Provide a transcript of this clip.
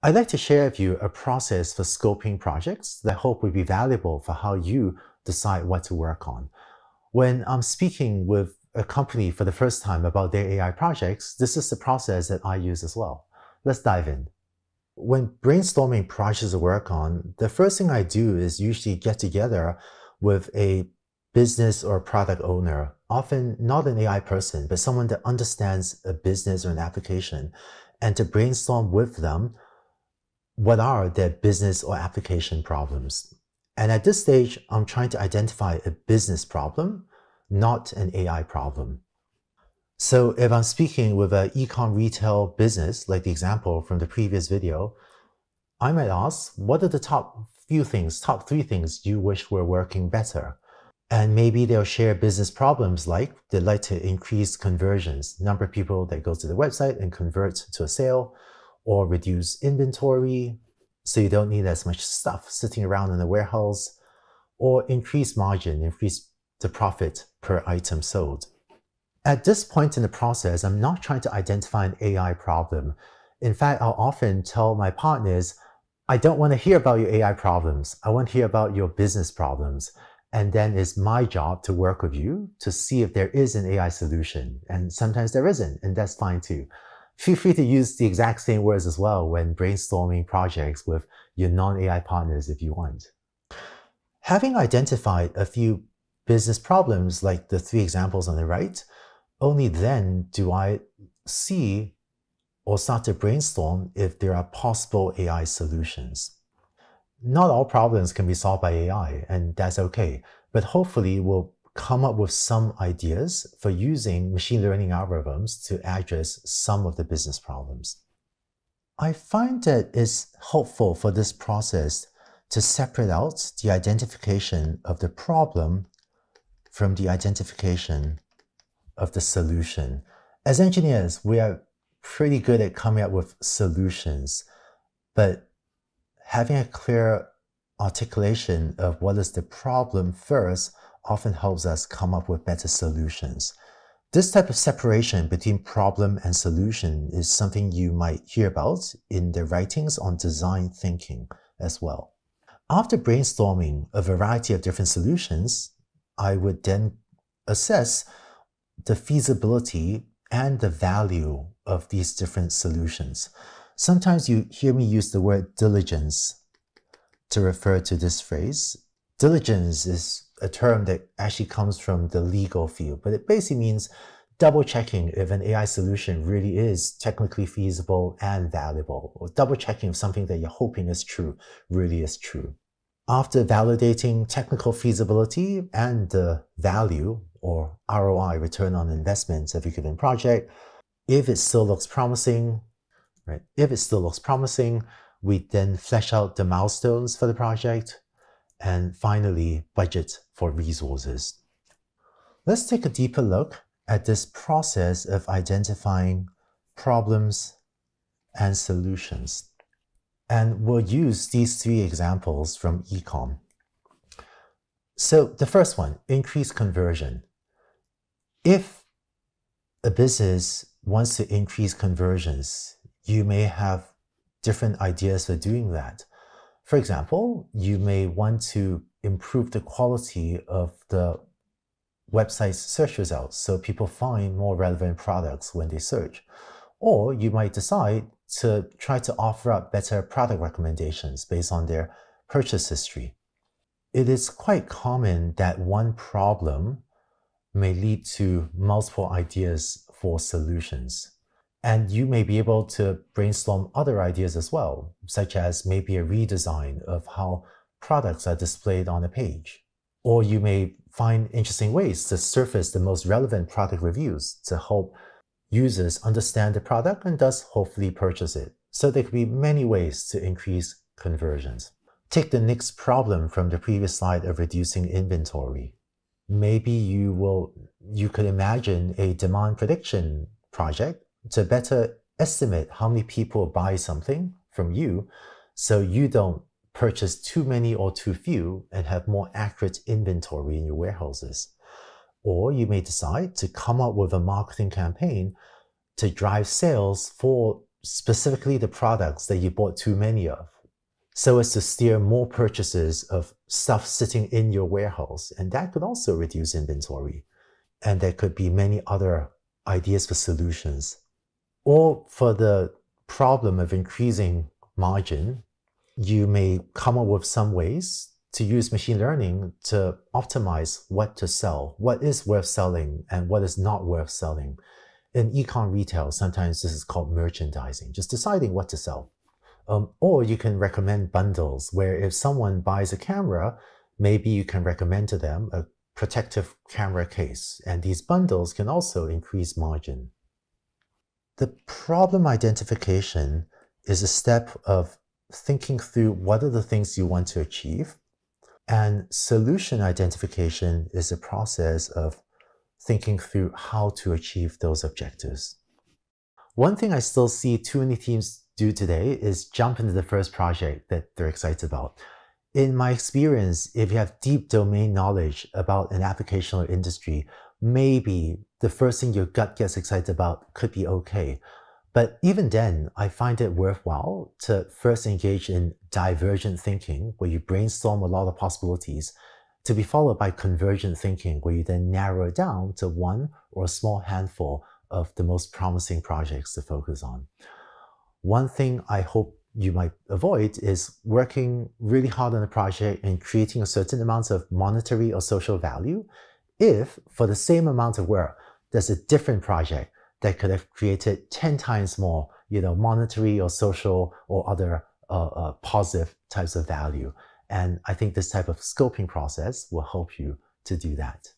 I'd like to share with you a process for scoping projects that I hope will be valuable for how you decide what to work on. When I'm speaking with a company for the first time about their AI projects, this is the process that I use as well. Let's dive in. When brainstorming projects to work on, the first thing I do is usually get together with a business or product owner, often not an AI person, but someone that understands a business or an application, and to brainstorm with them what are their business or application problems. And at this stage, I'm trying to identify a business problem, not an AI problem. So if I'm speaking with an ecom retail business, like the example from the previous video, I might ask, what are the top few things, top three things you wish were working better? And maybe they'll share business problems like they'd like to increase conversions, number of people that go to the website and convert to a sale, or reduce inventory so you don't need as much stuff sitting around in the warehouse, or increase margin, increase the profit per item sold. At this point in the process, I'm not trying to identify an AI problem. In fact, I'll often tell my partners, I don't want to hear about your AI problems. I want to hear about your business problems. And then it's my job to work with you to see if there is an AI solution. And sometimes there isn't, and that's fine too. Feel free to use the exact same words as well when brainstorming projects with your non-AI partners if you want. Having identified a few business problems like the three examples on the right, only then do I see or start to brainstorm if there are possible AI solutions. Not all problems can be solved by AI, and that's okay, but hopefully we'll come up with some ideas for using machine learning algorithms to address some of the business problems. I find that it's helpful for this process to separate out the identification of the problem from the identification of the solution. As engineers, we are pretty good at coming up with solutions, but having a clear articulation of what is the problem first often helps us come up with better solutions. This type of separation between problem and solution is something you might hear about in the writings on design thinking as well. After brainstorming a variety of different solutions, I would then assess the feasibility and the value of these different solutions. Sometimes you hear me use the word diligence to refer to this phrase. Diligence is a term that actually comes from the legal field, but it basically means double checking if an AI solution really is technically feasible and valuable, or double checking if something that you're hoping is true really is true. After validating technical feasibility and the value or ROI, return on investment of a given project, if it still looks promising, right? If it still looks promising, we then flesh out the milestones for the project, and finally, budget for resources. Let's take a deeper look at this process of identifying problems and solutions. And we'll use these three examples from ecom. So the first one, increase conversion. If a business wants to increase conversions, you may have different ideas for doing that. For example, you may want to improve the quality of the website's search results so people find more relevant products when they search. Or you might decide to try to offer up better product recommendations based on their purchase history. It is quite common that one problem may lead to multiple ideas for solutions. And you may be able to brainstorm other ideas as well, such as maybe a redesign of how products are displayed on a page. Or you may find interesting ways to surface the most relevant product reviews to help users understand the product and thus hopefully purchase it. So there could be many ways to increase conversions. Take the next problem from the previous slide of reducing inventory. Maybe you will you could imagine a demand prediction project to better estimate how many people buy something from you so you don't purchase too many or too few and have more accurate inventory in your warehouses. Or you may decide to come up with a marketing campaign to drive sales for specifically the products that you bought too many of, so as to steer more purchases of stuff sitting in your warehouse. And that could also reduce inventory. And there could be many other ideas for solutions. Or for the problem of increasing margin, you may come up with some ways to use machine learning to optimize what to sell, what is worth selling and what is not worth selling. In ecom retail, sometimes this is called merchandising, just deciding what to sell. Um, or you can recommend bundles where if someone buys a camera, maybe you can recommend to them a protective camera case. And these bundles can also increase margin. The problem identification is a step of thinking through what are the things you want to achieve. And solution identification is a process of thinking through how to achieve those objectives. One thing I still see too many teams do today is jump into the first project that they're excited about. In my experience, if you have deep domain knowledge about an application or industry, maybe the first thing your gut gets excited about could be okay. But even then, I find it worthwhile to first engage in divergent thinking, where you brainstorm a lot of possibilities to be followed by convergent thinking, where you then narrow it down to one or a small handful of the most promising projects to focus on. One thing I hope you might avoid is working really hard on a project and creating a certain amount of monetary or social value if, for the same amount of work, there's a different project that could have created 10 times more, you know, monetary or social or other uh, uh, positive types of value. And I think this type of scoping process will help you to do that.